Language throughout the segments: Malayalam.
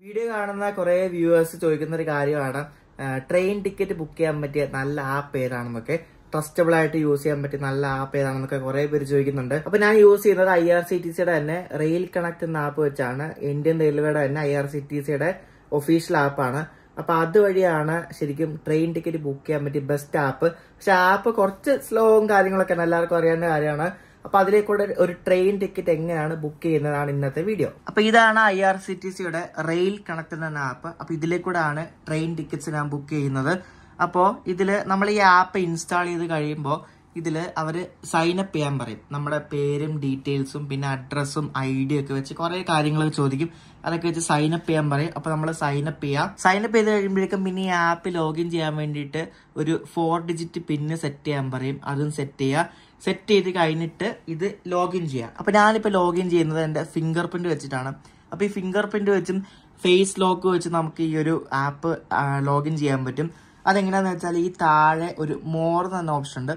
വീഡിയോ കാണുന്ന കുറേ വ്യൂവേഴ്സ് ചോദിക്കുന്ന ഒരു കാര്യമാണ് ട്രെയിൻ ടിക്കറ്റ് ബുക്ക് ചെയ്യാൻ പറ്റിയ നല്ല ആപ്പ് ഏതാണെന്നൊക്കെ ട്രസ്റ്റബിൾ ആയിട്ട് യൂസ് ചെയ്യാൻ പറ്റിയ നല്ല ആപ്പ് ഏതാണെന്നൊക്കെ കുറെ പേര് ചോദിക്കുന്നുണ്ട്. അപ്പൊ ഞാൻ യൂസ് ചെയ്യുന്നത് ഐ ആർ സി ടി സിയുടെ തന്നെ റെയിൽ കണക്ട് എന്ന ആപ്പ് വെച്ചാണ്. ഇന്ത്യൻ റെയിൽവേയുടെ തന്നെ ഐ ആർ സി ടി സിയുടെ ഒഫീഷ്യൽ ആപ്പാണ് അപ്പൊ അതുവഴിയാണ് ശരിക്കും ട്രെയിൻ ടിക്കറ്റ് ബുക്ക് ചെയ്യാൻ പറ്റിയ ബെസ്റ്റ് ആപ്പ് പക്ഷെ ആപ്പ് കുറച്ച് സ്ലോവും കാര്യങ്ങളൊക്കെ എല്ലാവർക്കും അറിയാവുന്ന കാര്യമാണ്. അപ്പൊ അതിലേക്കൂടെ ഒരു ട്രെയിൻ ടിക്കറ്റ് എങ്ങനെയാണ് ബുക്ക് ചെയ്യുന്നതാണ് ഇന്നത്തെ വീഡിയോ അപ്പൊ ഇതാണ് ഐ ആർ സി ടി സിയുടെ റെയിൽ കണക്ട് എന്ന ആപ്പ് അപ്പൊ ഇതിലേക്കൂടെയാണ് ട്രെയിൻ ടിക്കറ്റ്സ് ഞാൻ ബുക്ക് ചെയ്യുന്നത്. അപ്പോൾ ഇതിൽ നമ്മൾ ഈ ആപ്പ് ഇൻസ്റ്റാൾ ചെയ്ത് കഴിയുമ്പോൾ ഇതിൽ അവർ സൈൻ അപ്പ് ചെയ്യാൻ പറയും. നമ്മുടെ പേരും ഡീറ്റെയിൽസും പിന്നെ അഡ്രസ്സും ഐ ഒക്കെ വെച്ച് കുറേ കാര്യങ്ങൾ ചോദിക്കും. അതൊക്കെ വെച്ച് സൈൻ അപ്പ് ചെയ്യാൻ പറയും. അപ്പോൾ നമ്മൾ സൈൻ അപ്പ് ചെയ്യാം. സൈൻ അപ്പ് ചെയ്ത് കഴിയുമ്പോഴേക്കും പിന്നെ ഈ ആപ്പ് ലോഗിൻ ചെയ്യാൻ വേണ്ടിയിട്ട് ഒരു ഫോർ ഡിജിറ്റ് പിന്ന് സെറ്റ് ചെയ്യാൻ പറയും. അതും സെറ്റ് ചെയ്യുക സെറ്റ് ചെയ്ത് കഴിഞ്ഞിട്ട് ഇത് ലോഗിൻ ചെയ്യാം. അപ്പോൾ ഞാനിപ്പോൾ ലോഗിൻ ചെയ്യുന്നത് എന്റെ ഫിംഗർ പ്രിന്റ് വെച്ചിട്ടാണ്. അപ്പോൾ ഈ ഫിംഗർ പ്രിന്റ് വെച്ചും ഫേസ് ലോക്ക് വെച്ച് നമുക്ക് ഈ ഒരു ആപ്പ് ലോഗിൻ ചെയ്യാൻ പറ്റും. അതെങ്ങനെയാണെന്ന് വെച്ചാൽ ഈ താഴെ ഒരു മോർ എന്ന ഓപ്ഷൻ ഉണ്ട്.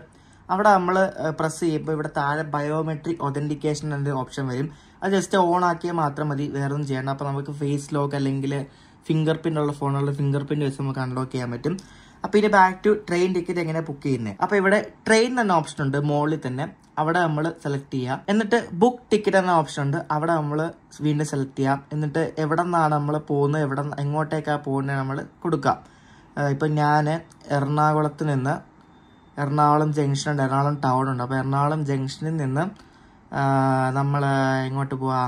അവിടെ നമ്മൾ പ്രസ് ചെയ്യുമ്പോൾ ഇവിടെ താഴെ ബയോമെട്രിക് ഒതന്റിക്കേഷൻ എന്നൊരു ഓപ്ഷൻ വരും. അത് ജസ്റ്റ് ഓൺ ആക്കിയാൽ മാത്രം മതി വേറെ ഒന്നും ചെയ്യേണ്ട. അപ്പോൾ നമുക്ക് ഫേസ് ലോക്ക് അല്ലെങ്കിൽ ഫിംഗർ പ്രിന്റ് ഉള്ള ഫോണുള്ള ഫിംഗർ പ്രിന്റ് വെച്ച് നമുക്ക് അൺലോക്ക് ചെയ്യാൻ പറ്റും. അപ്പോൾ ഇനി ബാക്ക് ടു ട്രെയിൻ ടിക്കറ്റ് എങ്ങനെ ബുക്ക് ചെയ്യുന്നത് അപ്പോൾ ഇവിടെ ട്രെയിൻ എന്ന ഓപ്ഷൻ ഉണ്ട് മുകളിൽ തന്നെ. അവിടെ നമ്മൾ സെലക്ട് ചെയ്യാം. എന്നിട്ട് ബുക്ക് ടിക്കറ്റ് എന്ന ഓപ്ഷൻ ഉണ്ട് അവിടെ നമ്മൾ വീണ്ടും സെലക്ട് ചെയ്യാം. എന്നിട്ട് എവിടെ നിന്നാണ് നമ്മൾ പോകുന്നത് എവിടെ എങ്ങോട്ടേക്കാണ് പോകുന്നത് നമ്മൾ കൊടുക്കാം. ഇപ്പം ഞാൻ എറണാകുളത്ത് നിന്ന് എറണാകുളം ജംഗ്ഷൻ ഉണ്ട് എറണാകുളം ടൗൺ ഉണ്ട്. അപ്പോൾ എറണാകുളം ജംഗ്ഷനിൽ നിന്ന് നമ്മൾ എങ്ങോട്ട് പോവാ?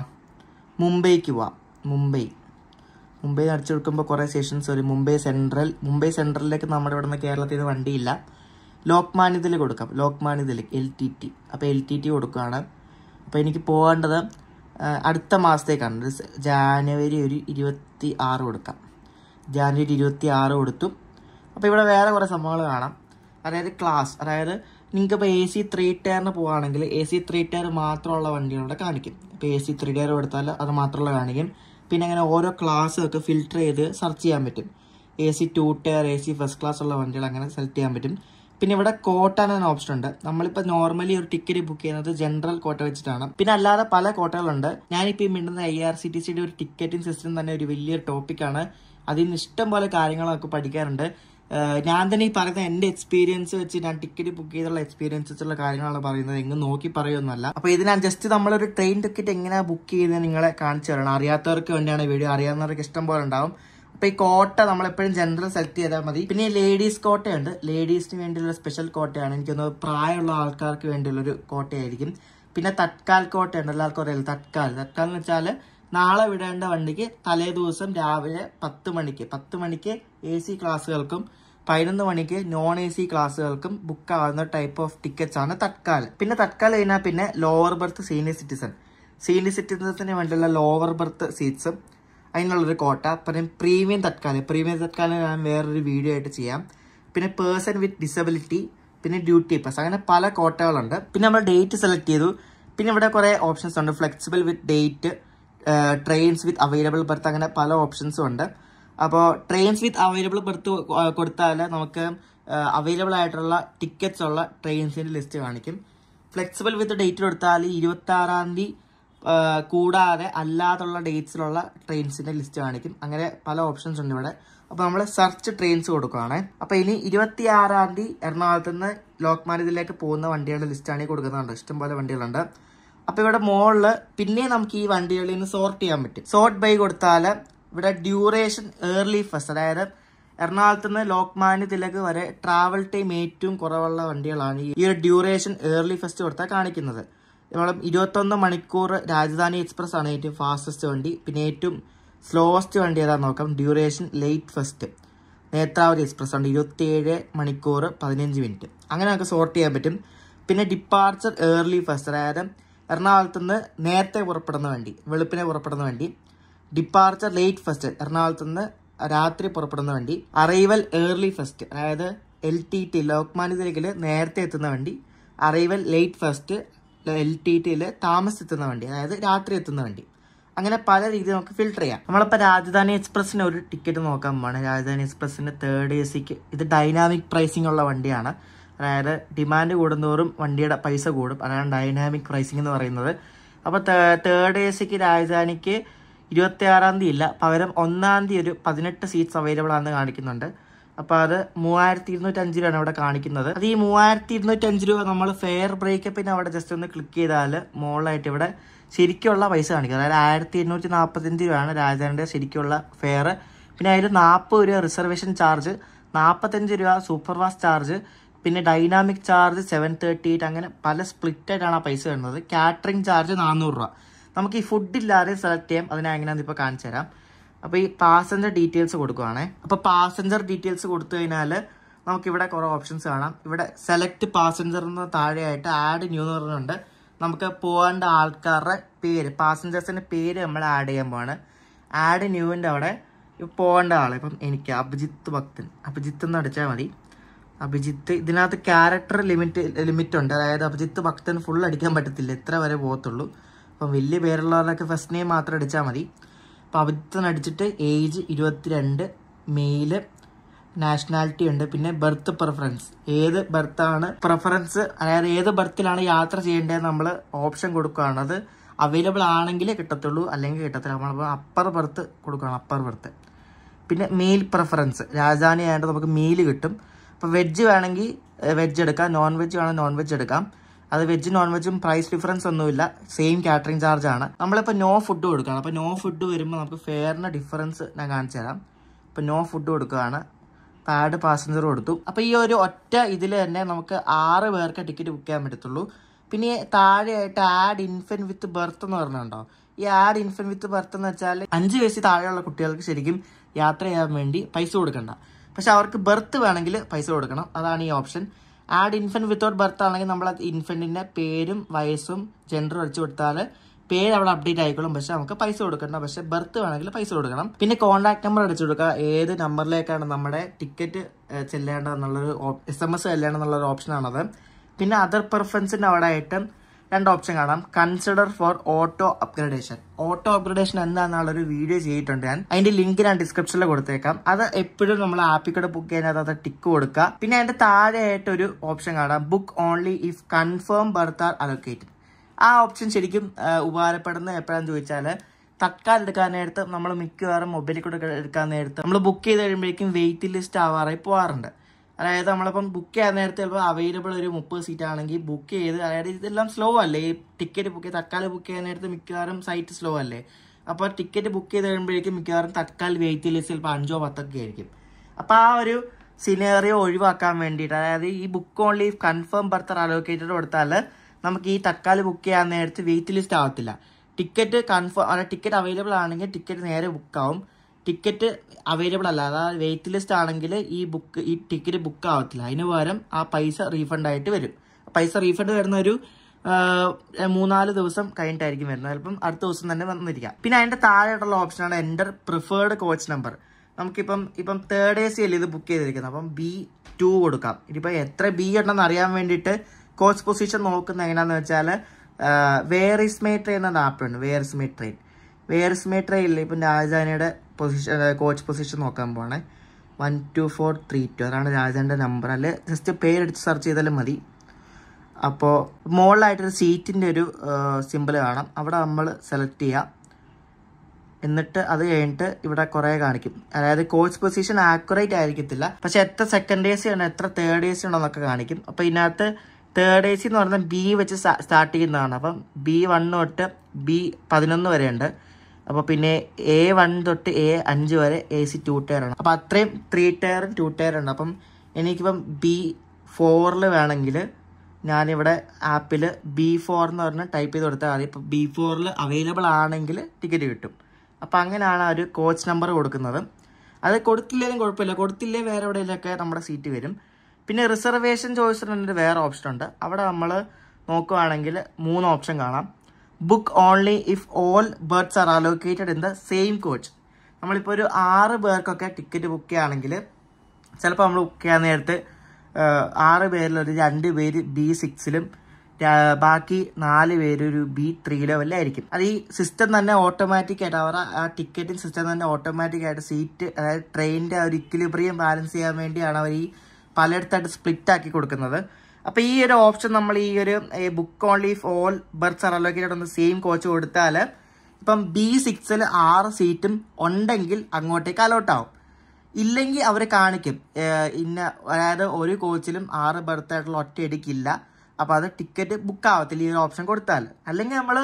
മുംബൈക്ക് പോവാം. മുംബൈ. മുംബൈ അടിച്ചു കൊടുക്കുമ്പോൾ കുറേ സ്റ്റേഷൻസ് വരും. മുംബൈ സെൻട്രൽ മുംബൈ സെൻട്രലിലേക്ക് നമ്മുടെ ഇവിടെ നിന്ന് കേരളത്തിൽ നിന്ന് വണ്ടിയില്ല. ലോക്മാനിതിൽ കൊടുക്കാം. ലോക്മാനിതിൽ എൽ ടി ടി അപ്പോൾ എൽ ടി ടി കൊടുക്കുകയാണ്. അപ്പോൾ എനിക്ക് പോകേണ്ടത് അടുത്ത മാസത്തേക്കാണ്. ജാനുവരി ഒരു ഇരുപത്തി ആറ് കൊടുക്കാം. ജാനുവരി ഇരുപത്തി ആറ് കൊടുത്തു. അപ്പോൾ ഇവിടെ വേറെ കുറേ സംഭവങ്ങൾ കാണാം. അതായത് ക്ലാസ് അതായത് നിങ്ങൾക്ക് ഇപ്പോൾ എ സി ത്രീ ടയറിന് പോവുകയാണെങ്കിൽ എ സി ത്രീ ടയർ മാത്രമുള്ള വണ്ടികളുടെ കാണിക്കും. ഇപ്പോൾ എ സി ത്രീ ടയർ കൊടുത്താൽ അത് മാത്രമുള്ള കാണിക്കും. പിന്നെ അങ്ങനെ ഓരോ ക്ലാസ്സൊക്കെ ഫിൽട്ടർ ചെയ്ത് സെർച്ച് ചെയ്യാൻ പറ്റും. A C two tier A C first class ഉള്ള വണ്ടികൾ അങ്ങനെ സെലക്ട് ചെയ്യാൻ പറ്റും. പിന്നെ ഇവിടെ കോട്ട എന്ന ഓപ്ഷൻ ഉണ്ട്. നമ്മളിപ്പോൾ നോർമലി ഒരു ടിക്കറ്റ് ബുക്ക് ചെയ്യുന്നത് ജനറൽ കോട്ട വെച്ചിട്ടാണ്. പിന്നെ അല്ലാതെ പല കോട്ടകളുണ്ട് ഞാനിപ്പോൾ ഈ മിണ്ടുന്ന ഐ ആർ സി ടി സിയുടെ ഒരു ടിക്കറ്റിംഗ് സിസ്റ്റം തന്നെ ഒരു വലിയ ടോപ്പിക്കാണ് അതിൽ നിന്ന് ഇഷ്ടം പോലെ കാര്യങ്ങൾ നമുക്ക് പഠിക്കാറുണ്ട്. ഞാൻ തന്നെ ഈ പറയുന്ന എന്റെ എക്സ്പീരിയൻസ് വെച്ച് ഞാൻ ടിക്കറ്റ് ബുക്ക് ചെയ്തുള്ള എക്സ്പീരിയൻസ് വെച്ചുള്ള കാര്യങ്ങളാണ് പറയുന്നത്. എങ്ങും നോക്കി പറയുമെന്നല്ല അപ്പൊ ഇത് ഞാൻ ജസ്റ്റ് നമ്മളൊരു ട്രെയിൻ ടിക്കറ്റ് എങ്ങനെയാണ് ബുക്ക് ചെയ്യുന്നത് നിങ്ങളെ കാണിച്ചു തരണം. അറിയാത്തവർക്ക് വേണ്ടിയാണ് വീഡിയോ അറിയാവുന്നവർക്ക് ഇഷ്ടം പോലെ ഉണ്ടാവും. അപ്പൊ ഈ കോട്ട നമ്മളെപ്പോഴും ജനറൽ സെലക്ട് ചെയ്താൽ മതി. പിന്നെ ലേഡീസ് കോട്ടയുണ്ട്. ലേഡീസിന് വേണ്ടിയുള്ള സ്പെഷ്യൽ കോട്ടയാണ്. എനിക്കൊന്ന് പ്രായമുള്ള ആൾക്കാർക്ക് വേണ്ടിയുള്ള ഒരു കോട്ടയായിരിക്കും. പിന്നെ തത്കാൽ കോട്ടയുണ്ട്. എല്ലാവർക്കും അറിയാലോ തത്കാൽ. തത്കാൽ എന്ന് വെച്ചാൽ നാളെ വിടേണ്ട വണ്ടിക്ക് തലേ ദിവസം രാവിലെ പത്ത് മണിക്ക്. പത്ത് മണിക്ക് എ സി ക്ലാസ്സുകൾക്കും പതിനൊന്ന് മണിക്ക് നോൺ എ സി ക്ലാസ്സുകൾക്കും ബുക്ക് ആവുന്ന ടൈപ്പ് ഓഫ് ടിക്കറ്റ്സ് ആണ് തത്കാൽ. പിന്നെ തത്കാൽ കഴിഞ്ഞാൽ പിന്നെ lower berth senior citizen senior സിറ്റിസൺസിന് വേണ്ടിയുള്ള ലോവർ ബർത്ത് സീറ്റ്സും അതിനുള്ളൊരു കോട്ട പിന്നെ പ്രീമിയം തത്കാൽ. പ്രീമിയം തത്കാൽ ഞാൻ വേറൊരു വീഡിയോ ആയിട്ട് ചെയ്യാം. പിന്നെ പേഴ്സൺ വിത്ത് ഡിസബിലിറ്റി പിന്നെ ഡ്യൂട്ടി പാസ് അങ്ങനെ പല കോട്ടകളുണ്ട് പിന്നെ നമ്മൾ ഡേറ്റ് സെലക്ട് ചെയ്തു. പിന്നെ ഇവിടെ കുറേ ഓപ്ഷൻസ് ഉണ്ട്. Flexible with date trains with available berth അങ്ങനെ പല ഓപ്ഷൻസും ഉണ്ട്. അപ്പോൾ ട്രെയിൻസ് വിത്ത് അവൈലബിൾ ബർത്ത് കൊടുത്താൽ നമുക്ക് അവൈലബിൾ ആയിട്ടുള്ള ടിക്കറ്റ്സ് ഉള്ള ട്രെയിൻസിന്റെ ലിസ്റ്റ് കാണിക്കും. ഫ്ലെക്സിബിൾ വിത്ത് ഡേറ്റ് കൊടുത്താൽ ഇരുപത്തി ആറാം തീയതി കൂടാതെ അല്ലാതുള്ള ഡേറ്റ്സിലുള്ള ട്രെയിൻസിന്റെ ലിസ്റ്റ് കാണിക്കും. അങ്ങനെ പല ഓപ്ഷൻസ് ഉണ്ട് ഇവിടെ. അപ്പോൾ നമ്മൾ സെർച്ച് ട്രെയിൻസ് കൊടുക്കുകയാണ് അപ്പോൾ ഇനി ഇരുപത്തി ആറാം തീയതി എറണാകുളത്ത് നിന്ന് ലോക്മാനിതിലേക്ക് പോകുന്ന വണ്ടികളുടെ ലിസ്റ്റാണ് ഈ കൊടുക്കുന്നുണ്ട് ഇഷ്ടംപോലെ വണ്ടികളുണ്ട്. അപ്പോൾ ഇവിടെ മുകളിൽ പിന്നെ നമുക്ക് ഈ വണ്ടികളിൽ നിന്ന് സോർട്ട് ചെയ്യാൻ പറ്റും. സോർട്ട് ബൈ കൊടുത്താൽ ഇവിടെ ഡ്യൂറേഷൻ ഏർലി ഫസ്റ്റ് അതായത് എറണാകുളത്ത് നിന്ന് ലോക്മാന്യ തിലക് വരെ ട്രാവൽ ടൈം ഏറ്റവും കുറവുള്ള വണ്ടികളാണ് ഈ ഒരു ഡ്യൂറേഷൻ ഏർലി ഫസ്റ്റ് കൊടുത്താൽ കാണിക്കുന്നത്. നമ്മൾ ഇരുപത്തൊന്ന് മണിക്കൂർ രാജധാനി എക്സ്പ്രസ് ആണ് ഏറ്റവും ഫാസ്റ്റസ്റ്റ് വണ്ടി. പിന്നെ ഏറ്റവും സ്ലോവസ്റ്റ് വണ്ടി ഏതാണെന്ന് നോക്കാം? Duration late first Netravati express ഉണ്ട് ഇരുപത്തിയേഴ് മണിക്കൂർ പതിനഞ്ച് മിനിറ്റ് അങ്ങനെ നമുക്ക് സോർട്ട് ചെയ്യാൻ പറ്റും. പിന്നെ ഡിപ്പാർച്ചർ ഏർലി ഫസ്റ്റ് അതായത് എറണാകുളത്ത് നിന്ന് നേരത്തെ പുറപ്പെടുന്ന വണ്ടി വെളുപ്പിനെ പുറപ്പെടുന്ന വണ്ടി ഡിപ്പാർച്ചർ ലേറ്റ് ഫസ്റ്റ് എറണാകുളത്ത് നിന്ന് രാത്രി പുറപ്പെടുന്ന വണ്ടി അറൈവൽ ഏർലി ഫസ്റ്റ് അതായത് എൽ ടി ടി ലോക്മാന്യത്തിലേക്ക് നേരത്തെ എത്തുന്ന വണ്ടി arrival late first L T ടിയിൽ താമസിച്ചെത്തുന്ന വണ്ടി അതായത് രാത്രി എത്തുന്ന വണ്ടി. അങ്ങനെ പല രീതിയിൽ നമുക്ക് ഫിൽട്ടർ ചെയ്യാം. നമ്മളിപ്പോൾ രാജധാനി എക്സ്പ്രസ്സിന് ഒരു ടിക്കറ്റ് നോക്കാൻ പോവാണ്. രാജധാനി എക്സ്പ്രസ്സിന് തേർഡ് എ സിക്ക് ഇത് ഡൈനാമിക് പ്രൈസിംഗ് ഉള്ള വണ്ടിയാണ്. അതായത് ഡിമാൻഡ് കൂടുന്തോറും വണ്ടിയുടെ പൈസ കൂടും. അതാണ് ഡൈനാമിക് പ്രൈസിംഗ് എന്ന് പറയുന്നത്. അപ്പോൾ തേർഡ് എ സിക്ക് രാജധാനിക്ക് ഇരുപത്തി ആറാം തീയതി ഇല്ല. പകരം ഒന്നാം തീയതി ഒരു പതിനെട്ട് സീറ്റ്സ് അവൈലബിൾ ആണെന്ന് കാണിക്കുന്നുണ്ട്. അപ്പോൾ അത് മൂവായിരത്തി ഇരുന്നൂറ്റഞ്ച് രൂപയാണ് അവിടെ കാണിക്കുന്നത്. അത് ഈ മൂവായിരത്തി ഇരുന്നൂറ്റഞ്ച് രൂപ നമ്മൾ ഫെയർ ബ്രേക്കപ്പിന് അവിടെ ജസ്റ്റ് ഒന്ന് ക്ലിക്ക് ചെയ്താൽ മുകളിലായിട്ട് ഇവിടെ ശരിക്കുള്ള പൈസ കാണിക്കും. അതായത് ആയിരത്തി എണ്ണൂറ്റി നാൽപ്പത്തഞ്ച് രൂപയാണ് രാജധാനിയുടെ ശരിക്കുള്ള ഫെയർ പിന്നെ അതിൽ നാൽപ്പത് രൂപ റിസർവേഷൻ ചാർജ് നാൽപ്പത്തഞ്ച് രൂപ സൂപ്പർ ഫാസ്റ്റ് ചാർജ് പിന്നെ dynamic charge seven thirty eight അങ്ങനെ പല സ്പ്ലിറ്റ് ആയിട്ടാണ് ആ പൈസ വരുന്നത്. കാറ്ററിംഗ് ചാർജ് നാനൂറ് രൂപ. നമുക്ക് ഈ ഫുഡ് ഇല്ലാതെ സെലക്ട് ചെയ്യാം. അതിനെ എങ്ങനെയാണെന്ന് ഇപ്പോൾ കാണിച്ചു തരാം. അപ്പോൾ ഈ പാസഞ്ചർ ഡീറ്റെയിൽസ് കൊടുക്കുവാണേ. അപ്പോൾ പാസഞ്ചർ ഡീറ്റെയിൽസ് കൊടുത്തു കഴിഞ്ഞാൽ നമുക്കിവിടെ കുറേ ഓപ്ഷൻസ് കാണാം. ഇവിടെ സെലക്ട് പാസഞ്ചർ എന്ന് താഴെയായിട്ട് ആഡ് ന്യൂ എന്ന് പറഞ്ഞിട്ടുണ്ട്. നമുക്ക് പോകേണ്ട ആൾക്കാരുടെ പേര് പാസഞ്ചേഴ്സിന്റെ പേര് നമ്മൾ ആഡ് ചെയ്യാൻ പോവാണ്. ആഡ് ന്യൂവിന്റെ അവിടെ പോകേണ്ട ആൾ ഇപ്പം എനിക്ക് അഭിജിത്ത് ഭക്തൻ. അഭിജിത്ത് എന്ന് അടിച്ചാൽ മതി. അഭിജിത്ത് ഇതിനകത്ത് ക്യാരക്ടർ ലിമിറ്റ് ലിമിറ്റ് ഉണ്ട്. അതായത് അഭിജിത്ത് ഭക്തൻ ഫുൾ അടിക്കാൻ പറ്റത്തില്ല. ഇത്ര വരെ പോകത്തുള്ളൂ. അപ്പം വലിയ പേരുള്ളവരൊക്കെ ഫസ്റ്റ് നെയിം മാത്രം അടിച്ചാൽ മതി. അപ്പം അഭിജിത്തൻ അടിച്ചിട്ട് ഏജ് ഇരുപത്തിരണ്ട് മെയിൽ നാഷണാലിറ്റി ഉണ്ട്. പിന്നെ ബർത്ത് പ്രിഫറൻസ് ഏത് ബർത്താണ് പ്രിഫറൻസ് അതായത് ഏത് ബർത്തിലാണ് യാത്ര ചെയ്യേണ്ടതെന്ന് നമ്മൾ ഓപ്ഷൻ കൊടുക്കുകയാണ്. അത് അവൈലബിൾ ആണെങ്കിലേ കിട്ടത്തുള്ളൂ അല്ലെങ്കിൽ കിട്ടത്തില്ല. നമ്മൾ അപ്പർ ബർത്ത് കൊടുക്കണം അപ്പർ ബർത്ത് പിന്നെ മെയിൽ പ്രിഫറൻസ് രാജധാനി ആയതുകൊണ്ട് നമുക്ക് മെയിൽ കിട്ടും. അപ്പോൾ വെജ് വേണമെങ്കിൽ വെജ് എടുക്കാം. നോൺ വെജ് വേണമെങ്കിൽ നോൺ വെജ് എടുക്കാം. അത് വെജ് നോൺ വെജും പ്രൈസ് ഡിഫറൻസ് ഒന്നുമില്ല. സെയിം കാറ്ററിംഗ് ചാർജ് ആണ്. നമ്മളിപ്പോൾ നോ ഫുഡ് കൊടുക്കുകയാണ്. അപ്പോൾ നോ ഫുഡ് വരുമ്പോൾ നമുക്ക് ഫെയറിന് ഡിഫറൻസ് ഞാൻ കാണിച്ചു തരാം. ഇപ്പോൾ നോ ഫുഡ് കൊടുക്കുകയാണ്. പാഡ് പാസഞ്ചർ കൊടുത്തു. അപ്പോൾ ഈ ഒരു ഒറ്റ ഇതിൽ തന്നെ നമുക്ക് ആറ് പേർക്ക് ടിക്കറ്റ് ബുക്ക് ചെയ്യാൻ പറ്റത്തുള്ളൂ. പിന്നെ താഴെയായിട്ട് ആഡ് ഇൻഫൻ വിത്ത് ബർത്ത് എന്ന് പറഞ്ഞുണ്ടോ? ഈ ആഡ് ഇൻഫൻ വിത്ത് ബർത്ത് എന്ന് വെച്ചാൽ അഞ്ച് വയസ്സിൽ താഴെയുള്ള കുട്ടികൾക്ക് ശരിക്കും യാത്ര ചെയ്യാൻ വേണ്ടി പൈസ കൊടുക്കണ്ട. പക്ഷെ അവർക്ക് ബർത്ത് വേണമെങ്കിൽ പൈസ കൊടുക്കണം. അതാണ് ഈ option add infant without berth ആണെങ്കിൽ നമ്മൾ ഇൻഫന്റിന്റെ പേരും വയസ്സും ജെൻഡറും അടിച്ചു കൊടുത്താൽ പേര് അവിടെ അപ്ഡേറ്റ് ആയിക്കോളും. പക്ഷെ നമുക്ക് പൈസ കൊടുക്കണ്ട. പക്ഷെ ബർത്ത് വേണമെങ്കിൽ പൈസ കൊടുക്കണം. പിന്നെ കോൺടാക്ട് നമ്പർ അടിച്ചു കൊടുക്കുക. ഏത് നമ്പറിലേക്കാണ് നമ്മുടെ ടിക്കറ്റ് ചെല്ലേണ്ടതെന്നുള്ളൊരു എസ് എം എസ് ചെല്ലേണ്ടതെന്നുള്ളൊരു ഓപ്ഷനാണത് പിന്നെ അതർ പെർഫൻസിന്റെ അവിടെ ആയിട്ട് രണ്ട് ഓപ്ഷൻ കാണാം. Consider for auto upgradation auto upgradation എന്താണെന്നുള്ളൊരു video ചെയ്തിട്ടുണ്ട് ഞാൻ. അതിന്റെ ലിങ്ക് ഞാൻ ഡിസ്ക്രിപ്ഷനിൽ കൊടുത്തേക്കാം. അത് എപ്പോഴും നമ്മൾ ആപ്പിൽ കൂടെ ബുക്ക് ചെയ്യുന്നത് അത് ടിക്ക് കൊടുക്കുക. പിന്നെ അതിന്റെ താഴെയായിട്ട് ഒരു ഓപ്ഷൻ കാണാം. Book only if confirm berth are allocated ആ ഓപ്ഷൻ ശരിക്കും ഉപകാരപ്പെടുന്ന എപ്പോഴാന്ന് ചോദിച്ചാൽ തക്കാൽ എടുക്കാൻ നേരത്ത് നമ്മൾ മിക്കവാറും മൊബൈലിൽ കൂടെ എടുക്കാൻ നേരത്ത് നമ്മൾ ബുക്ക് ചെയ്ത് കഴിയുമ്പോഴേക്കും വെയിറ്റ് ലിസ്റ്റ് ആവാറായി പോകാറുണ്ട് അതായത് നമ്മളിപ്പം ബുക്ക് ചെയ്യാൻ നേരത്തെ ചിലപ്പോൾ അവൈലബിൾ ഒരു മുപ്പത് സീറ്റ് ആണെങ്കിൽ ബുക്ക് ചെയ്ത് അതായത് ഇതെല്ലാം സ്ലോ അല്ലേ? ഈ ടിക്കറ്റ് ബുക്ക് ചെയ്ത് തക്കാളി ബുക്ക് ചെയ്യാൻ നേരത്തെ മിക്കവാറും സൈറ്റ് സ്ലോ അല്ലേ? അപ്പോൾ ടിക്കറ്റ് ബുക്ക് ചെയ്ത് കഴിയുമ്പോഴേക്കും മിക്കവാറും തക്കാളി വെയിറ്റ് ലിസ്റ്റ് ചിലപ്പോൾ അഞ്ചോ പത്തൊക്കെ ആയിരിക്കും. അപ്പോൾ ആ ഒരു സിനേറിയോ ഒഴിവാക്കാൻ വേണ്ടിയിട്ട് അതായത് ഈ book only confirm berth are allocated കൊടുത്താൽ നമുക്ക് ഈ തക്കാളി ബുക്ക് ചെയ്യാൻ നേരത്ത് വെയിറ്റ് ലിസ്റ്റ് ആവത്തില്ല. ടിക്കറ്റ് കൺഫേം അതായത് ടിക്കറ്റ് അവൈലബിൾ ആണെങ്കിൽ ടിക്കറ്റ് നേരെ ബുക്ക് ആവും. ടിക്കറ്റ് അവൈലബിൾ അല്ല. അതായത് വെയിറ്റ് ലിസ്റ്റ് ആണെങ്കിൽ ഈ ബുക്ക് ഈ ടിക്കറ്റ് ബുക്ക് ആവത്തില്ല. അതിന് പകരം ആ പൈസ റീഫണ്ട് ആയിട്ട് വരും. പൈസ റീഫണ്ട് വരുന്ന ഒരു മൂന്നാൽ ദിവസം കഴിഞ്ഞിട്ടായിരിക്കും വരുന്നത്. ചിലപ്പം അടുത്ത ദിവസം തന്നെ വന്നിരിക്കാം. പിന്നെ അതിന്റെ താഴെയുള്ള ഓപ്ഷനാണ് എന്റർ പ്രിഫേർഡ് കോച്ച് നമ്പർ നമുക്കിപ്പം ഇപ്പം തേർഡ് എ സി അല്ലേ ഇത് ബുക്ക് ചെയ്തിരിക്കുന്നത്? അപ്പം ബി ടു കൊടുക്കാം. ഇനിയിപ്പോൾ എത്ര ബി ഉണ്ടെന്ന് അറിയാൻ വേണ്ടിയിട്ട് കോച്ച് പൊസിഷൻ നോക്കുന്ന എങ്ങനെയാണെന്ന് വെച്ചാൽ വേർ ഇസ് മൈ ട്രെയിൻ എന്ന ആപ്പ് ഉണ്ട്. Where is my train where is my ട്രെയിനിൽ ഇപ്പം രാജധാനിയുടെ പൊസിഷൻ കോച്ച് പൊസിഷൻ നോക്കാൻ പോകണേ one two four three two അതാണ് രാജേന്റെ നമ്പർ അല്ലെ? ജസ്റ്റ് പേരെടുത്ത് സെർച്ച് ചെയ്താലും മതി. അപ്പോൾ മുകളിലായിട്ടൊരു സീറ്റിന്റെ ഒരു സിമ്പിൾ കാണാം. അവിടെ നമ്മൾ സെലക്ട് ചെയ്യുക എന്നിട്ട് അത് കഴിഞ്ഞിട്ട് ഇവിടെ കുറേ കാണിക്കും. അതായത് കോച്ച് പൊസിഷൻ ആക്യുറേറ്റ് ആയിരിക്കത്തില്ല. പക്ഷെ എത്ര സെക്കൻഡ് എ സി ആണ് എത്ര തേർഡ് എ സി ഉണ്ടോ എന്നൊക്കെ കാണിക്കും. അപ്പോൾ ഇതിനകത്ത് തേർഡ് എ സി എന്ന് പറഞ്ഞാൽ ബി വെച്ച് സ്റ്റാർട്ട് ചെയ്യുന്നതാണ്. അപ്പം ബി വൺ തൊട്ട് ബി പതിനൊന്ന് വരെയുണ്ട്. ഉണ്ട് അപ്പോൾ പിന്നെ എ വൺ തൊട്ട് എ അഞ്ച് വരെ എ സി ടു ടയർ ആണ്. അപ്പോൾ അത്രയും ത്രീ ടയറും ടു ടയർ ഉണ്ട്. അപ്പം എനിക്കിപ്പം ബി ഫോറിൽ വേണമെങ്കിൽ ഞാനിവിടെ ആപ്പിൽ ബി ഫോർ എന്ന് പറഞ്ഞ് ടൈപ്പ് ചെയ്ത് കൊടുത്താൽ മതി. ഇപ്പോൾ ബി ഫോറിൽ അവൈലബിൾ ആണെങ്കിൽ ടിക്കറ്റ് കിട്ടും. അപ്പം അങ്ങനെയാണ് ആ ഒരു കോച്ച് നമ്പർ കൊടുക്കുന്നത്. അത് കൊടുത്തില്ലെങ്കിലും കുഴപ്പമില്ല. കൊടുത്തില്ലേ വേറെ എവിടെയെങ്കിലൊക്കെ നമ്മുടെ സീറ്റ് വരും. പിന്നെ റിസർവേഷൻ ചോയ്സ് വേറെ ഓപ്ഷൻ ഉണ്ട്. അവിടെ നമ്മൾ നോക്കുവാണെങ്കിൽ മൂന്ന് ഓപ്ഷൻ കാണാം. Book only if all berths are allocated in the same coach നമ്മളിപ്പോൾ ഒരു ആറ് പേർക്കൊക്കെ ടിക്കറ്റ് ബുക്ക് ചെയ്യുകയാണെങ്കിൽ ചിലപ്പോൾ നമ്മൾ ബുക്ക് ചെയ്യാൻ നേരത്ത് ആറ് പേരിൽ ഒരു രണ്ട് പേര് ബി സിക്സിലും ബാക്കി നാല് പേര് ഒരു ബി ത്രീയിലോ വല്ല ആയിരിക്കും. അത് ഈ സിസ്റ്റം തന്നെ ഓട്ടോമാറ്റിക് ആയിട്ട് അവർ ആ ടിക്കറ്റിംഗ് സിസ്റ്റം തന്നെ ഓട്ടോമാറ്റിക് ആയിട്ട് സീറ്റ് അതായത് ട്രെയിനിന്റെ ഒരു ഇക്വിലിബ്രിയം ബാലൻസ് ചെയ്യാൻ വേണ്ടിയാണ് അവർ ഈ പലയിടത്തായിട്ട് സ്പ്ലിറ്റ് ആക്കി കൊടുക്കുന്നത്. അപ്പൊ ഈ ഒരു ഓപ്ഷൻ നമ്മൾ ഈ ഒരു book only all berth are allocated ഒന്ന് സെയിം കോച്ച് കൊടുത്താൽ ഇപ്പം ബി സിക്സിൽ ആറ് സീറ്റും ഉണ്ടെങ്കിൽ അങ്ങോട്ടേക്ക് അലോട്ട് ആവും. ഇല്ലെങ്കിൽ അവർ കാണിക്കും. ഇന്ന അതായത് ഒരു കോച്ചിലും ആറ് ബർത്ത് ആയിട്ടുള്ള ഒറ്റ ഇടിക്കില്ല അപ്പോൾ അത് ടിക്കറ്റ് ബുക്ക് ആവത്തില്ല ഈ ഒരു ഓപ്ഷൻ കൊടുത്താൽ അല്ലെങ്കിൽ നമ്മൾ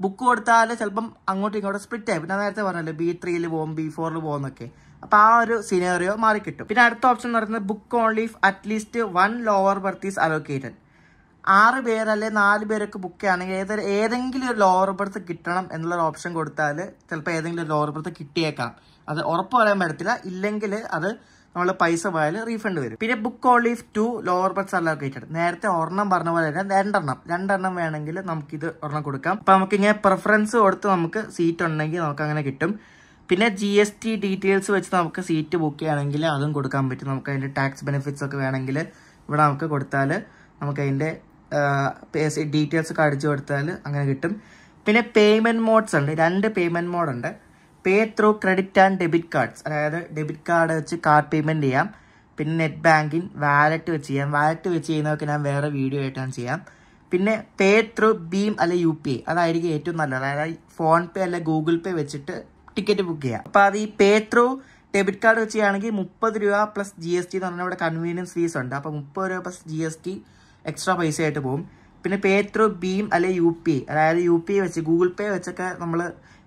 ബുക്ക് കൊടുത്താൽ ചിലപ്പം അങ്ങോട്ടും ഇങ്ങോട്ടും സ്പ്ലിറ്റ് ആയി. പിന്നെ നേരത്തെ പറഞ്ഞല്ലോ ബി ത്രീയിൽ പോകും ബി ഫോറിൽ പോകുന്നൊക്കെ അപ്പോൾ ആ ഒരു സിനേറിയോ മാറി കിട്ടും പിന്നെ അടുത്ത ഓപ്ഷൻ എന്ന് പറയുന്നത് book only at least one lower berth is allocated ആറ് പേര് അല്ലെങ്കിൽ നാല് പേരൊക്കെ ബുക്ക് ചെയ്യുകയാണെങ്കിൽ ഏതൊരു ഏതെങ്കിലും ഒരു ലോവർ ബർത്ത് കിട്ടണം എന്നുള്ള ഓപ്ഷൻ കൊടുത്താൽ ചിലപ്പോൾ ഏതെങ്കിലും ഒരു ലോവർ ബർത്ത് കിട്ടിയേക്കാം. അത് ഉറപ്പ് പറയാൻ പറ്റത്തില്ല. ഇല്ലെങ്കിൽ അത് നമ്മൾ പൈസ പോയാൽ റീഫണ്ട് വരും. പിന്നെ book only two lower berth allocated നേരത്തെ ഒരെണ്ണം പറഞ്ഞ പോലെ തന്നെ രണ്ടെണ്ണം. രണ്ടെണ്ണം വേണമെങ്കിൽ നമുക്കിത് ഒരെണ്ണം കൊടുക്കാം. അപ്പം നമുക്ക് ഇങ്ങനെ പ്രിഫറൻസ് കൊടുത്ത് നമുക്ക് സീറ്റ് ഉണ്ടെങ്കിൽ നമുക്ക് അങ്ങനെ കിട്ടും. പിന്നെ ജി എസ് ടി ഡീറ്റെയിൽസ് വെച്ച് നമുക്ക് സീറ്റ് ബുക്ക് ചെയ്യുകയാണെങ്കിൽ അതും കൊടുക്കാൻ പറ്റും. നമുക്ക് അതിന്റെ ടാക്സ് ബെനിഫിറ്റ്സ് ഒക്കെ വേണമെങ്കിൽ ഇവിടെ നമുക്ക് കൊടുത്താൽ നമുക്ക് അതിന്റെ ഡീറ്റെയിൽസ് ഒക്കെ അടിച്ചു കൊടുത്താൽ അങ്ങനെ കിട്ടും. പിന്നെ പേയ്മെന്റ് മോഡ്സ് ഉണ്ട്. രണ്ട് പേയ്മെന്റ് മോഡ് ഉണ്ട്. Pay through credit and debit cards അതായത് ഡെബിറ്റ് കാർഡ് വെച്ച് കാർഡ് പേയ്മെന്റ് ചെയ്യാം. പിന്നെ നെറ്റ് ബാങ്കിങ് വാലറ്റ് വെച്ച് ചെയ്യാം. വാലറ്റ് വെച്ച് ചെയ്യുന്നതൊക്കെ ഞാൻ വേറെ വീഡിയോ ആയിട്ടാണ് ചെയ്യാം. പിന്നെ പേ ത്രൂ ബീം അല്ലെ യു പി ഐ. അതായിരിക്കും ഏറ്റവും നല്ലത്. അതായത് ഫോൺ പേ അല്ലെ ഗൂഗിൾ പേ വെച്ചിട്ട് ടിക്കറ്റ് ബുക്ക് ചെയ്യാം. അപ്പോൾ അത് ഈ പേ ത്രൂ ഡെബിറ്റ് കാർഡ് വെച്ച് ചെയ്യുകയാണെങ്കിൽ മുപ്പത് രൂപ പ്ലസ് ജി എസ് ടി എന്ന് പറഞ്ഞാൽ ഇവിടെ കൺവീനിയൻസ് ഫീസ് ഉണ്ട്. അപ്പോൾ മുപ്പത് രൂപ plus G S T extra പൈസ ആയിട്ട് പോകും. പിന്നെ പേ ത്രൂ ബീം അല്ലെ യു പി അതായത് യു പി വെച്ച് ഗൂഗിൾ പേ വെച്ചൊക്കെ നമ്മൾ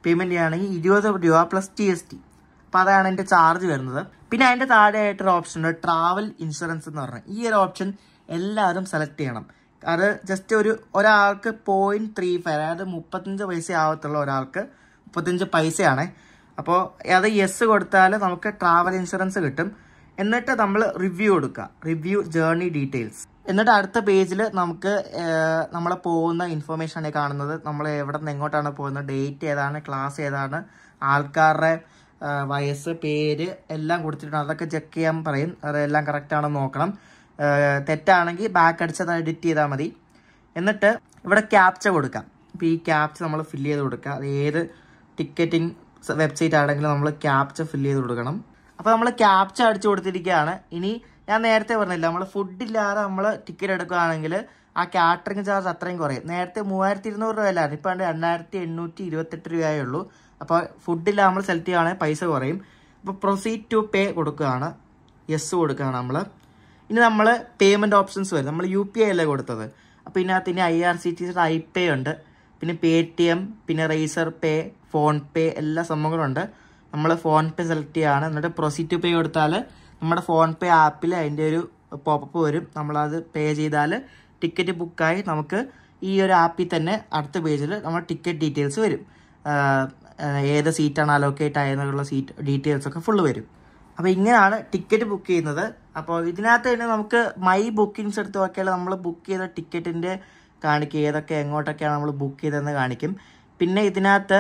പേയ്മെന്റ് ചെയ്യുകയാണെങ്കിൽ ഇരുപത് രൂപ പ്ലസ് ജി എസ് ടി അപ്പൊ അതാണ് എന്റെ ചാർജ് വരുന്നത്. പിന്നെ അതിന്റെ താഴെ ആയിട്ടൊരു ഓപ്ഷൻ ഉണ്ട് ട്രാവൽ ഇൻഷുറൻസ് എന്ന് പറഞ്ഞാൽ ഈ ഒരു ഓപ്ഷൻ എല്ലാവരും സെലക്ട് ചെയ്യണം. അത് ജസ്റ്റ് ഒരു ഒരാൾക്ക് പോയിന്റ് ത്രീ ഫൈവ് അതായത് മുപ്പത്തഞ്ച് പൈസ ആവത്തുള്ള ഒരാൾക്ക് മുപ്പത്തഞ്ച് പൈസയാണ്. അപ്പോൾ അത് യെസ് കൊടുത്താൽ നമുക്ക് ട്രാവൽ ഇൻഷുറൻസ് കിട്ടും. എന്നിട്ട് നമ്മൾ റിവ്യൂ കൊടുക്കുക. റിവ്യൂ ജേർണി ഡീറ്റെയിൽസ് എന്നിട്ട് അടുത്ത പേജിൽ നമുക്ക് നമ്മൾ പോകുന്ന ഇൻഫർമേഷൻ ആണ് കാണുന്നത്. നമ്മൾ എവിടെ നിന്ന് എങ്ങോട്ടാണ് പോകുന്നത്? ഡേറ്റ് ഏതാണ്? ക്ലാസ് ഏതാണ്? ആൾക്കാരുടെ വയസ്സ് പേര് എല്ലാം കൊടുത്തിട്ടുണ്ട്. അതൊക്കെ ചെക്ക് ചെയ്യാൻ പറയും. അതെല്ലാം കറക്റ്റാണെന്ന് നോക്കണം. തെറ്റാണെങ്കിൽ ബാക്ക് അടിച്ചത് എഡിറ്റ് ചെയ്താൽ മതി. എന്നിട്ട് ഇവിടെ ക്യാപ്ച കൊടുക്കാം. അപ്പോൾ ഈ ക്യാപ്ച നമ്മൾ ഫില്ല് ചെയ്ത് കൊടുക്കുക. അത് ഏത് ടിക്കറ്റിംഗ് വെബ്സൈറ്റ് ആണെങ്കിൽ നമ്മൾ ക്യാപ്ച ഫില്ല് ചെയ്ത് കൊടുക്കണം. അപ്പോൾ നമ്മൾ ക്യാപ്ച അടിച്ചു കൊടുത്തിരിക്കുകയാണ്. ഇനി ഞാൻ നേരത്തെ പറഞ്ഞില്ല നമ്മൾ ഫുഡ് ഇല്ലാതെ നമ്മൾ ടിക്കറ്റ് എടുക്കുകയാണെങ്കിൽ ആ കാറ്ററിംഗ് ചാർജ് അത്രയും കുറയും. നേരത്തെ മൂവായിരത്തി ഇരുന്നൂറ് രൂപ അല്ലായിരുന്നു. ഇപ്പം രണ്ടായിരത്തി എണ്ണൂറ്റി ഇരുപത്തെട്ട് രൂപയേ ഉള്ളൂ. അപ്പോൾ ഫുഡില്ല നമ്മൾ സെലക്ട് ചെയ്യുകയാണെങ്കിൽ പൈസ കുറയും. അപ്പോൾ പ്രൊസീഡ് ടു പേ കൊടുക്കുകയാണ്. യെസ് കൊടുക്കുകയാണ് നമ്മൾ ഇനി നമ്മൾ പേയ്മെന്റ് ഓപ്ഷൻസ് വരും. നമ്മൾ യു പി ഐ അല്ലേ കൊടുത്തത്? അപ്പോൾ ഇതിനകത്ത് ഇനി ഐ ആർ സി ടി സിയുടെ ഐ പേ ഉണ്ട്. പിന്നെ പേ ടി എം പിന്നെ റേസർ പേ ഫോൺ പേ എല്ലാ സംഭവങ്ങളും ഉണ്ട് നമ്മൾ ഫോൺ പേ സെലക്ട് ചെയ്യുകയാണ് എന്നിട്ട് പ്രൊസീഡ് ടു പേ കൊടുത്താൽ നമ്മുടെ ഫോൺ പേ ആപ്പിൽ അതിന്റെ ഒരു പോപ്പപ്പ് വരും. നമ്മളത് പേ ചെയ്താൽ ടിക്കറ്റ് ബുക്കായി നമുക്ക് ഈ ഒരു ആപ്പിൽ തന്നെ അടുത്ത പേജിൽ നമ്മൾ ടിക്കറ്റ് ഡീറ്റെയിൽസ് വരും. ഏത് സീറ്റാണ് അലോക്കേറ്റ് ആയെന്നുള്ള സീറ്റ് ഡീറ്റെയിൽസ് ഒക്കെ ഫുള്ള് വരും. അപ്പോൾ ഇങ്ങനെയാണ് ടിക്കറ്റ് ബുക്ക് ചെയ്യുന്നത്. അപ്പോൾ ഇതിനകത്ത് തന്നെ നമുക്ക് മൈ ബുക്കിങ്സ് എടുത്ത് നോക്കിയാൽ നമ്മൾ ബുക്ക് ചെയ്ത ടിക്കറ്റിന്റെ കാണിക്കും ഏതൊക്കെ എങ്ങോട്ടൊക്കെയാണ് നമ്മൾ ബുക്ക് ചെയ്തതെന്ന് കാണിക്കും. പിന്നെ ഇതിനകത്ത്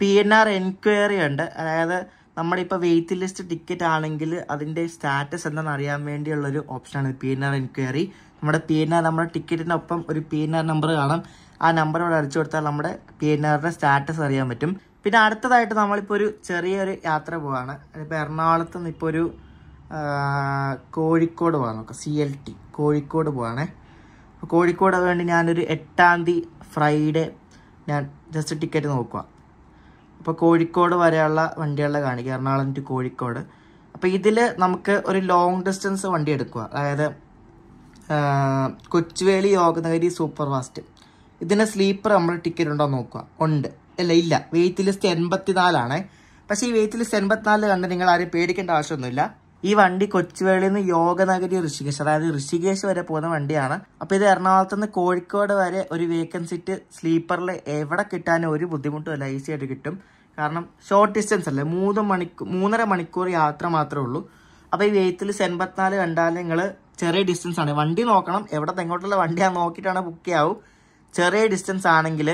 പി എൻ ആർ എൻക്വയറി ഉണ്ട്. അതായത് നമ്മളിപ്പോൾ വെയിറ്റ് ലിസ്റ്റ് ടിക്കറ്റ് ആണെങ്കിൽ അതിന്റെ സ്റ്റാറ്റസ് എന്താണെന്ന് അറിയാൻ വേണ്ടിയുള്ളൊരു ഓപ്ഷനാണ് പി എൻ ആർ എൻക്വയറി നമ്മുടെ പി എൻ ആർ നമ്മുടെ ടിക്കറ്റിനൊപ്പം ഒരു പി എൻ ആർ നമ്പർ കാണാം. ആ നമ്പർ ഇവിടെ അടിച്ചു കൊടുത്താൽ നമ്മുടെ പി എൻ ആറിന്റെ സ്റ്റാറ്റസ് അറിയാൻ പറ്റും. പിന്നെ അടുത്തതായിട്ട് നമ്മളിപ്പോൾ ഒരു ചെറിയൊരു യാത്ര പോവാണ്. ഇപ്പോൾ എറണാകുളത്ത് നിന്ന് ഇപ്പോൾ ഒരു കോഴിക്കോട് പോകാൻ നോക്കാം. സി എൽ ടി കോഴിക്കോട് പോവാണേ. കോഴിക്കോട് വേണ്ടി ഞാനൊരു എട്ടാം തീയതി ഫ്രൈഡേ ഞാൻ ജസ്റ്റ് ടിക്കറ്റ് നോക്കുക അപ്പോൾ കോഴിക്കോട് വരെയുള്ള വണ്ടികളിലെ കാണിക്കുക. എറണാകുളം ടു കോഴിക്കോട്. അപ്പോൾ ഇതിൽ നമുക്ക് ഒരു ലോങ് ഡിസ്റ്റൻസ് വണ്ടി എടുക്കുക. അതായത് കൊച്ചുവേലി യോഗനഗരി സൂപ്പർ ഫാസ്റ്റ് ഇതിന് സ്ലീപ്പർ നമ്മൾ ടിക്കറ്റ് ഉണ്ടോ നോക്കുക. ഉണ്ട്. അല്ല ഇല്ല. വെയിറ്റ് ലിസ്റ്റ് എൺപത്തിനാലാണേ. പക്ഷേ ഈ വെയിറ്റ് ലിസ്റ്റ് എൺപത്തിനാല് കണ്ട് നിങ്ങൾ ആരും പേടിക്കേണ്ട ആവശ്യമൊന്നുമില്ല. ഈ വണ്ടി കൊച്ചുവേളിയിൽ നിന്ന് യോഗനഗരി ഋഷികേശ് അതായത് ഋഷികേശ് വരെ പോകുന്ന വണ്ടിയാണ്. അപ്പൊ ഇത് എറണാകുളത്ത് നിന്ന് കോഴിക്കോട് വരെ ഒരു വേക്കൻസിറ്റ് സ്ലീപ്പറിൽ എവിടെ കിട്ടാനും ഒരു ബുദ്ധിമുട്ടും അല്ല ഈസി ആയിട്ട് കിട്ടും. കാരണം ഷോർട്ട് ഡിസ്റ്റൻസ് അല്ലേ മൂന്ന് മണിക്കൂർ മൂന്നര മണിക്കൂർ യാത്ര മാത്രമേ ഉള്ളൂ. അപ്പൊ ഈ വെയ്ത്തിൽ സെൻപത്തിനാല് കണ്ടാൽ നിങ്ങൾ ചെറിയ ഡിസ്റ്റൻസ് ആണ്. വണ്ടി നോക്കണം എവിടെ തെങ്ങോട്ടുള്ള വണ്ടിയാണ് നോക്കിയിട്ടാണ് ബുക്ക് ചെയ്യാവും. ചെറിയ ഡിസ്റ്റൻസ് ആണെങ്കിൽ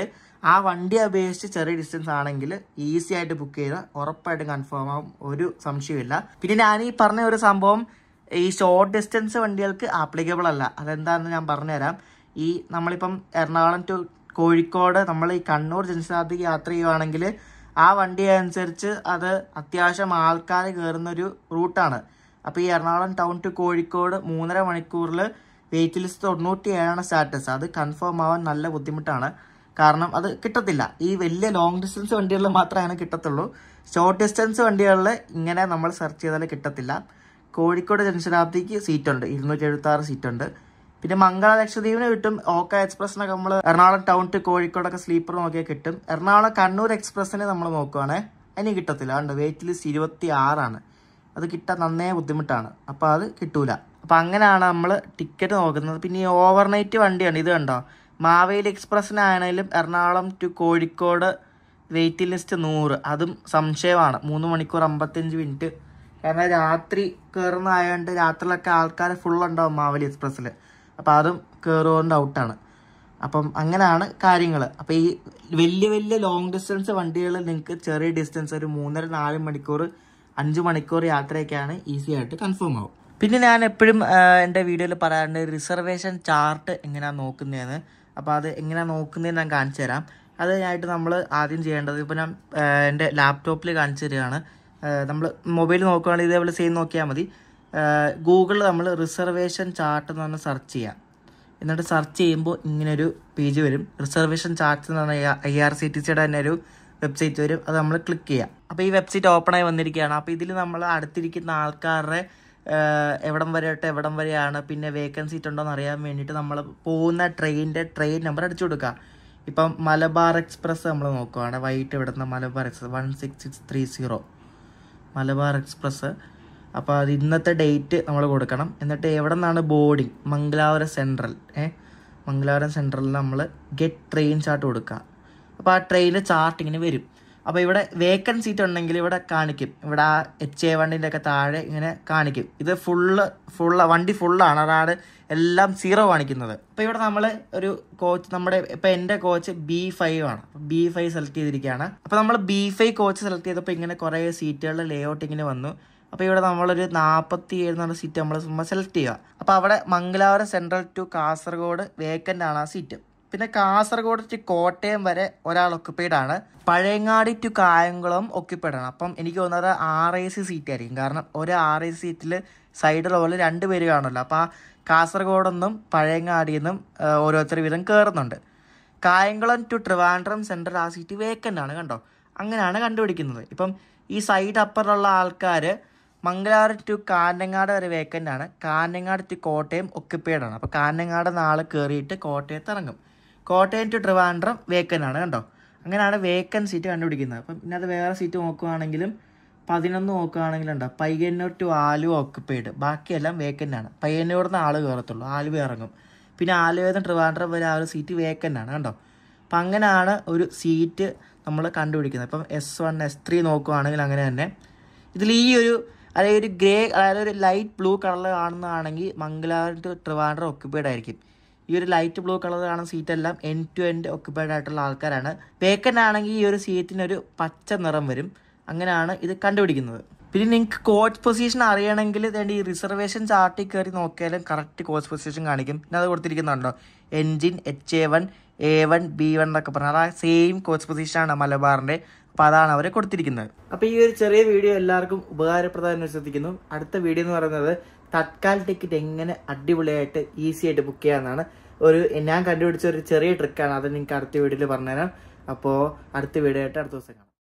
ആ വണ്ടി അപേക്ഷിച്ച് ചെറിയ ഡിസ്റ്റൻസ് ആണെങ്കിൽ ഈസി ആയിട്ട് ബുക്ക് ചെയ്താൽ ഉറപ്പായിട്ടും കൺഫേം ആവും. ഒരു സംശയമില്ല പിന്നെ ഞാൻ ഈ പറഞ്ഞ ഒരു സംഭവം ഈ ഷോർട്ട് ഡിസ്റ്റൻസ് വണ്ടികൾക്ക് ആപ്ലിക്കബിൾ അല്ല. അതെന്താണെന്ന് ഞാൻ പറഞ്ഞുതരാം. ഈ നമ്മളിപ്പം എറണാകുളം ടു കോഴിക്കോട് നമ്മൾ ഈ കണ്ണൂർ ജനശതാബ്ദിക്ക് യാത്ര ചെയ്യുവാണെങ്കിൽ ആ വണ്ടി അനുസരിച്ച് അത് അത്യാവശ്യം ആൾക്കാർ കയറുന്ന ഒരു റൂട്ടാണ് അപ്പോൾ ഈ എറണാകുളം ടൗൺ ടു കോഴിക്കോട് മൂന്നര മണിക്കൂറിൽ വെയിറ്റ് ലിസ്റ്റ് തൊണ്ണൂറ്റി ഏഴാണ് സ്റ്റാറ്റസ് അത് കൺഫേം ആവാൻ നല്ല ബുദ്ധിമുട്ടാണ്. കാരണം അത് കിട്ടത്തില്ല. ഈ വലിയ ലോങ് ഡിസ്റ്റൻസ് വണ്ടികളിൽ മാത്രമേ അങ്ങനെ കിട്ടത്തുള്ളൂ. ഷോർട്ട് ഡിസ്റ്റൻസ് വണ്ടികളിൽ ഇങ്ങനെ നമ്മൾ സെർച്ച് ചെയ്താൽ കിട്ടത്തില്ല. കോഴിക്കോട് ജനശതാബ്ദിക്ക് സീറ്റുണ്ട്. ഇരുന്നൂറ്റി എഴുപത്തി ആറ് സീറ്റുണ്ട്. പിന്നെ മംഗള ലക്ഷദ്വീപിന് കിട്ടും. ഓക്ക എക്സ്പ്രസ്സിനൊക്കെ നമ്മൾ എറണാകുളം ടൗൺ ടു കോഴിക്കോടൊക്കെ സ്ലീപ്പർ നോക്കിയാൽ കിട്ടും. എറണാകുളം കണ്ണൂർ എക്സ്പ്രസ്സിന് നമ്മൾ നോക്കുവാണേ അതിന് കിട്ടത്തില്ല. ഉണ്ട് വെയിറ്റ് ലിസ്റ്റ് ഇരുപത്തി ആറാണ് അത് കിട്ടാൻ നന്നേ ബുദ്ധിമുട്ടാണ്. അപ്പോൾ അത് കിട്ടൂല. അപ്പോൾ അങ്ങനെയാണ് നമ്മൾ ടിക്കറ്റ് നോക്കുന്നത്. പിന്നെ ഈ ഓവർനൈറ്റ് വണ്ടിയാണ്. ഇത് കണ്ടോ? Maveli എക്സ്പ്രസ്സിനാണെങ്കിലും Ernakulam to Kozhikode waiting list നൂറ്. അതും സംശയമാണ്. മൂന്ന് മണിക്കൂർ അമ്പത്തഞ്ച് മിനിറ്റ്. കാരണം രാത്രി കയറുന്നതായതുകൊണ്ട് രാത്രിയിലൊക്കെ ആൾക്കാർ ഫുൾ ഉണ്ടാവും മാവേലി എക്സ്പ്രസ്സിൽ അപ്പോൾ അതും കയറുകൊണ്ട് ഔട്ടാണ് അപ്പം അങ്ങനെയാണ് കാര്യങ്ങൾ അപ്പോൾ ഈ വലിയ വലിയ ലോങ് ഡിസ്റ്റൻസ് വണ്ടികൾ നിങ്ങൾക്ക് ചെറിയ ഡിസ്റ്റൻസ് ഒരു മൂന്നര നാല് മണിക്കൂർ അഞ്ച് മണിക്കൂർ യാത്രയൊക്കെയാണ് ഈസി ആയിട്ട് കൺഫേം ആവും. പിന്നെ ഞാൻ എപ്പോഴും എന്റെ വീഡിയോയിൽ പറയാറുണ്ട് റിസർവേഷൻ ചാർട്ട് എങ്ങനെയാണ് നോക്കുന്നതെന്ന് അപ്പോൾ അത് എങ്ങനെയാണ് നോക്കുന്നതെന്ന് ഞാൻ കാണിച്ചു തരാം. അതിനായിട്ട് നമ്മൾ ആദ്യം ചെയ്യേണ്ടത് ഇപ്പോൾ ഞാൻ എന്റെ ലാപ്ടോപ്പിൽ കാണിച്ചു തരികയാണ്. നമ്മൾ മൊബൈൽ നോക്കുകയാണെങ്കിൽ ഇതേപോലെ സെയിം നോക്കിയാൽ മതി. ഗൂഗിളിൽ നമ്മൾ റിസർവേഷൻ ചാർട്ട് എന്ന് പറഞ്ഞ് സെർച്ച് ചെയ്യാം. എന്നിട്ട് സെർച്ച് ചെയ്യുമ്പോൾ ഇങ്ങനൊരു പേജ് വരും. റിസർവേഷൻ ചാർട്ട് എന്ന് പറഞ്ഞ ഐ ആർ സി ടി സിയുടെ തന്നെ ഒരു വെബ്സൈറ്റ് വരും. അത് നമ്മൾ ക്ലിക്ക് ചെയ്യാം. അപ്പോൾ ഈ വെബ്സൈറ്റ് ഓപ്പൺ ആയി വന്നിരിക്കുകയാണ്. അപ്പോൾ ഇതിൽ നമ്മൾ അടുത്തിരിക്കുന്ന ആൾക്കാരുടെ എവിടം വരെ തൊട്ട് എവിടം വരെയാണ് പിന്നെ വേക്കൻസി ഉണ്ടോ എന്ന് അറിയാൻ വേണ്ടിയിട്ട് നമ്മൾ പോകുന്ന ട്രെയിനിന്റെ ട്രെയിൻ നമ്പർ അടിച്ചു കൊടുക്കുക ഇപ്പം മലബാർ എക്സ്പ്രസ് നമ്മൾ നോക്കുവാണ്. വൈകിട്ട് ഇവിടുന്ന് Malabar express one six six three zero Malabar express അപ്പോൾ അത് ഇന്നത്തെ ഡേറ്റ് നമ്മൾ കൊടുക്കണം. എന്നിട്ട് എവിടെ നിന്നാണ് ബോർഡിങ് മംഗലാപുരം സെൻട്രൽ ഏ മംഗലാപുരം സെൻട്രലിൽ നമ്മൾ ഗെറ്റ് ട്രെയിൻ ചാർട്ട് കൊടുക്കുക അപ്പോൾ ആ ട്രെയിനിൽ ചാർട്ട് ഇങ്ങനെ വരും. അപ്പോൾ ഇവിടെ വേക്കൻ സീറ്റ് ഉണ്ടെങ്കിൽ ഇവിടെ കാണിക്കും. ഇവിടെ ആ എച്ച് എ വണ്ടിന്റെ ഒക്കെ താഴെ ഇങ്ങനെ കാണിക്കും. ഇത് ഫുള്ള് ഫുള്ള് വണ്ടി ഫുള്ളാണ് അതാണ് എല്ലാം സീറോ കാണിക്കുന്നത്. അപ്പോൾ ഇവിടെ നമ്മൾ ഒരു കോച്ച് നമ്മുടെ ഇപ്പോൾ എന്റെ കോച്ച് ബി ഫൈവ് ആണ്. ബി ഫൈവ് സെലക്ട് ചെയ്തിരിക്കുകയാണ്. അപ്പോൾ നമ്മൾ ബി ഫൈവ് കോച്ച് സെലക്ട് ചെയ്തപ്പോൾ ഇങ്ങനെ കുറേ സീറ്റുകളുടെ ലേ ഔട്ട് ഇങ്ങനെ വന്നു. അപ്പോൾ ഇവിടെ നമ്മളൊരു നാൽപ്പത്തി ഏഴ് എന്നുള്ള സീറ്റ് നമ്മൾ സെലക്ട് ചെയ്യുക. അപ്പോൾ അവിടെ Mangalapuram central to Kasaragod vacant ആണ് ആ സീറ്റ് പിന്നെ കാസർഗോഡ് ടു കോട്ടയം വരെ ഒരാൾ ഒക്യുപ്പൈഡ് ആണ്. പഴയങ്ങാടി ടു കായംകുളം ഒക്യുപ്പൈഡ് ആണ്. അപ്പം എനിക്ക് തോന്നുന്നത് ആർ ഐ സി സീറ്റ് ആയിരിക്കും. കാരണം ഒരു ആർ ഐ സി സീറ്റിൽ സൈഡ് പോലെ രണ്ട് പേര് കാണുമല്ലോ. അപ്പോൾ ആ കാസർഗോഡെന്നും പഴയങ്ങാടിയിൽ നിന്നും ഓരോരുത്തർ വീതം കയറുന്നുണ്ട് കായംകുളം ടു ട്രിവാൻഡ്രം സെൻട്രൽ ആ സീറ്റ് വേക്കന്റ് ആണ് കണ്ടോ? അങ്ങനെയാണ് കണ്ടുപിടിക്കുന്നത്. ഇപ്പം ഈ സൈഡ് അപ്പറിലുള്ള ആൾക്കാർ മംഗലാർ ടു കാഞ്ഞങ്ങാട് വരെ വേക്കന്റ് ആണ്. കാഞ്ഞങ്ങാട് ടു കോട്ടയം ഒക്യുപ്പൈഡ് ആണ്. അപ്പോൾ കാഞ്ഞങ്ങാട് നാളെ കയറിയിട്ട് കോട്ടയത്ത് ഇറങ്ങും. കോട്ടയം ടു ട്രിവാൻഡ്രം വേക്കന്റ് ആണ് കണ്ടോ? അങ്ങനെയാണ് വേക്കൻ സീറ്റ് കണ്ടുപിടിക്കുന്നത്. അപ്പം പിന്നെ അത് വേറെ സീറ്റ് നോക്കുവാണെങ്കിലും പതിനൊന്ന് നോക്കുകയാണെങ്കിലും ഉണ്ടോ? പയ്യന്നൂർ ടു ആലുവ ഓക്കുപ്പൈഡ് ബാക്കിയെല്ലാം വേക്കന്റ് ആണ് പയ്യന്നൂരിൽ നിന്ന് ആൾ കയറത്തുള്ളൂ. ആലുവ ഇറങ്ങും. പിന്നെ നിന്ന് ട്രിവാൻഡ്രം വരെ ആ ഒരു സീറ്റ് വേക്കന്റ് ആണ് കണ്ടോ? അപ്പം അങ്ങനെയാണ് ഒരു സീറ്റ് നമ്മൾ കണ്ടുപിടിക്കുന്നത്. ഇപ്പം എസ് വൺ എസ് ത്രീ നോക്കുകയാണെങ്കിൽ അങ്ങനെ തന്നെ. ഇതിൽ ഈ ഒരു അതായത് ഒരു ഗ്രേ അതായത് ഒരു ലൈറ്റ് ബ്ലൂ കളറിൽ കാണുന്നതാണെങ്കിൽ മംഗലാപുരം ടു ട്രിവാൻഡ്രം ഒക്യുപ്പൈഡ് ആയിരിക്കും. ഈ ഒരു ലൈറ്റ് ബ്ലൂ കളർ കാണുന്ന സീറ്റ് എല്ലാം എൻ ടു എൻഡ് ഒക്യുപ്പൈഡ് ആയിട്ടുള്ള ആൾക്കാരാണ്. വേക്കന്റ് ആണെങ്കിൽ ഈ ഒരു സീറ്റിന് ഒരു പച്ച നിറം വരും. അങ്ങനെയാണ് ഇത് കണ്ടുപിടിക്കുന്നത്. പിന്നെ നിങ്ങൾക്ക് കോച്ച് പൊസിഷൻ അറിയണമെങ്കിൽ വേണ്ടി ഈ റിസർവേഷൻ ചാർട്ടിൽ കയറി നോക്കിയാലും കറക്റ്റ് കോച്ച് പൊസിഷൻ കാണിക്കും. പിന്നെ അത് കൊടുത്തിരിക്കുന്നുണ്ടോ? Engine H A one A one B one എന്നൊക്കെ പറഞ്ഞാൽ ആ സെയിം കോച്ച് പൊസിഷനാണ് മലബാറിന്റെ അപ്പോൾ അതാണ് അവരെ കൊടുത്തിരിക്കുന്നത്. അപ്പോൾ ഈ ഒരു ചെറിയ വീഡിയോ എല്ലാവർക്കും ഉപകാരപ്രദമായി വിശ്വസിക്കുന്നു. അടുത്ത വീഡിയോ എന്ന് പറയുന്നത് തത്കാൽ ടിക്കറ്റ് എങ്ങനെ അടിപൊളിയായിട്ട് ഈസി ആയിട്ട് ബുക്ക് ചെയ്യാമെന്നാണ് ഒരു ഞാൻ കണ്ടുപിടിച്ച ഒരു ചെറിയ ട്രിക്കാണ് അത് നിങ്ങൾക്ക് അടുത്ത വീഡിയോയിൽ പറഞ്ഞുതരാം. അപ്പോൾ അടുത്ത വീഡിയോ ആയിട്ട് അടുത്ത ദിവസം കാണാം.